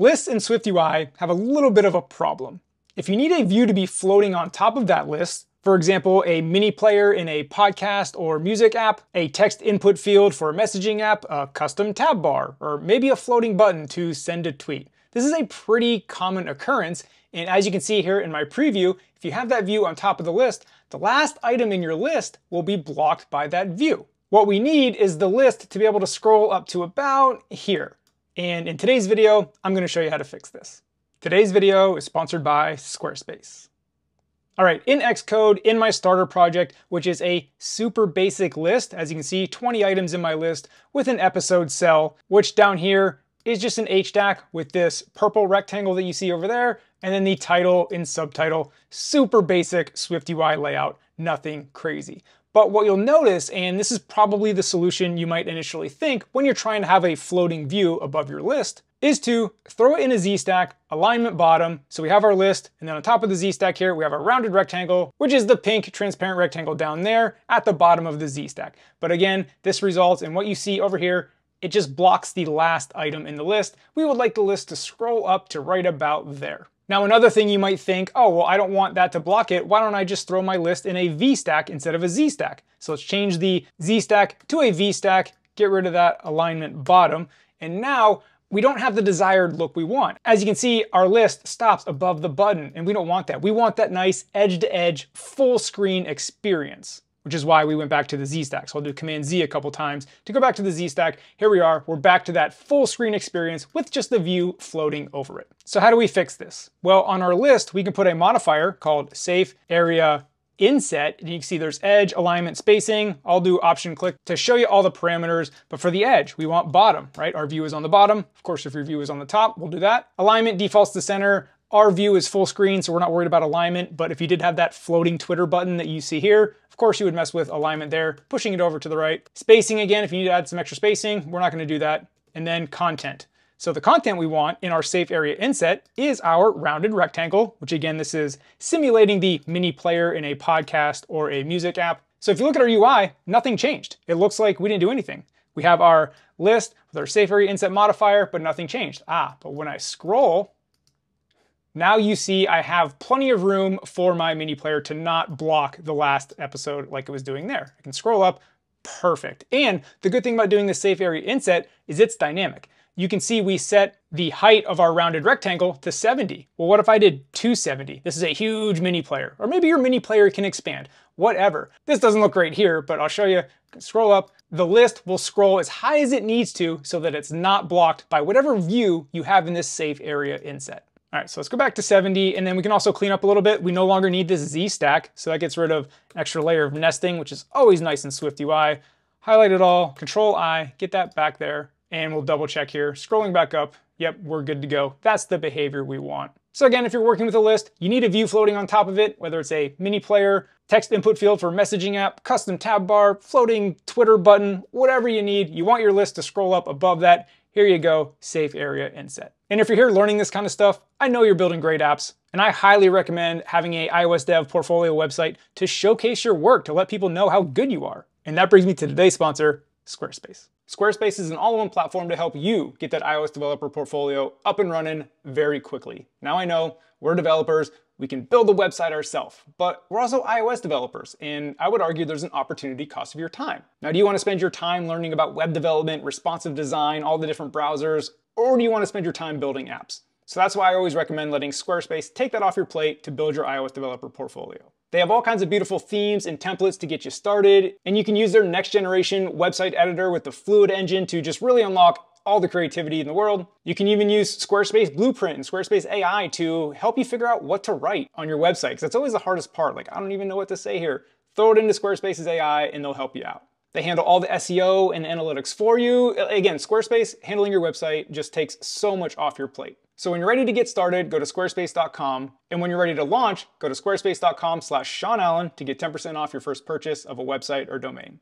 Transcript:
Lists in SwiftUI have a little bit of a problem. If you need a view to be floating on top of that list, for example, a mini player in a podcast or music app, a text input field for a messaging app, a custom tab bar, or maybe a floating button to send a tweet. This is a pretty common occurrence, and as you can see here in my preview, if you have that view on top of the list, the last item in your list will be blocked by that view. What we need is the list to be able to scroll up to about here. And in today's video, I'm gonna show you how to fix this. Today's video is sponsored by Squarespace. All right, in Xcode, in my starter project, which is a super basic list, as you can see, 20 items in my list with an episode cell, which down here is just an HStack with this purple rectangle that you see over there, and then the title and subtitle, super basic SwiftUI layout, nothing crazy. But what you'll notice, and this is probably the solution you might initially think when you're trying to have a floating view above your list, is to throw it in a Z-stack, alignment bottom, so we have our list, and then on top of the Z-stack here, we have a rounded rectangle, which is the pink transparent rectangle down there at the bottom of the Z-stack. But again, this results in what you see over here, it just blocks the last item in the list. We would like the list to scroll up to right about there. Now another thing you might think, oh, well, I don't want that to block it. Why don't I just throw my list in a V stack instead of a Z stack? So let's change the Z stack to a V stack, get rid of that alignment bottom. And now we don't have the desired look we want. As you can see, our list stops above the button and we don't want that. We want that nice edge to edge full screen experience which is why we went back to the Z stack. So I'll do Command Z a couple times to go back to the Z stack. Here we are, we're back to that full screen experience with just the view floating over it. So how do we fix this? Well, on our list, we can put a modifier called safe area inset, and you can see there's edge, alignment, spacing. I'll do option click to show you all the parameters, but for the edge, we want bottom, right? Our view is on the bottom. Of course, if your view is on the top, we'll do that. Alignment defaults to center. Our view is full screen, so we're not worried about alignment, but if you did have that floating Twitter button that you see here, course you would mess with alignment there, pushing it over to the right. Spacing again, if you need to add some extra spacing, we're not gonna do that. And then content. So the content we want in our safe area inset is our rounded rectangle, which again, this is simulating the mini player in a podcast or a music app. So if you look at our UI, nothing changed. It looks like we didn't do anything. We have our list with our safe area inset modifier, but nothing changed. Ah, but when I scroll, now you see I have plenty of room for my mini player to not block the last episode like it was doing there. I can scroll up, perfect. And the good thing about doing the safe area inset is it's dynamic. You can see we set the height of our rounded rectangle to 70. Well, what if I did 270? This is a huge mini player. Or maybe your mini player can expand, whatever. This doesn't look great here, but I'll show you. Scroll up, the list will scroll as high as it needs to so that it's not blocked by whatever view you have in this safe area inset. All right, so let's go back to 70, and then we can also clean up a little bit. We no longer need this Z stack, so that gets rid of an extra layer of nesting, which is always nice in Swift UI. Highlight it all, Control I, get that back there, and we'll double check here. Scrolling back up, yep, we're good to go. That's the behavior we want. So again, if you're working with a list, you need a view floating on top of it, whether it's a mini player, text input field for messaging app, custom tab bar, floating Twitter button, whatever you need. You want your list to scroll up above that. Here you go, safe area inset. And if you're here learning this kind of stuff, I know you're building great apps, and I highly recommend having a iOS Dev portfolio website to showcase your work to let people know how good you are. And that brings me to today's sponsor, Squarespace. Squarespace is an all-in-one platform to help you get that iOS developer portfolio up and running very quickly. Now I know we're developers, we can build a website ourselves, but we're also iOS developers, and I would argue there's an opportunity cost of your time. Now, do you want to spend your time learning about web development, responsive design, all the different browsers, or do you want to spend your time building apps? So that's why I always recommend letting Squarespace take that off your plate to build your iOS developer portfolio. They have all kinds of beautiful themes and templates to get you started, and you can use their next generation website editor with the Fluid engine to just really unlock all the creativity in the world. You can even use Squarespace Blueprint and Squarespace AI to help you figure out what to write on your website, because that's always the hardest part. Like, I don't even know what to say here. Throw it into Squarespace's AI and they'll help you out. They handle all the SEO and analytics for you. Again, Squarespace handling your website just takes so much off your plate. So when you're ready to get started, go to squarespace.com. And when you're ready to launch, go to squarespace.com slash Sean Allen to get 10% off your first purchase of a website or domain.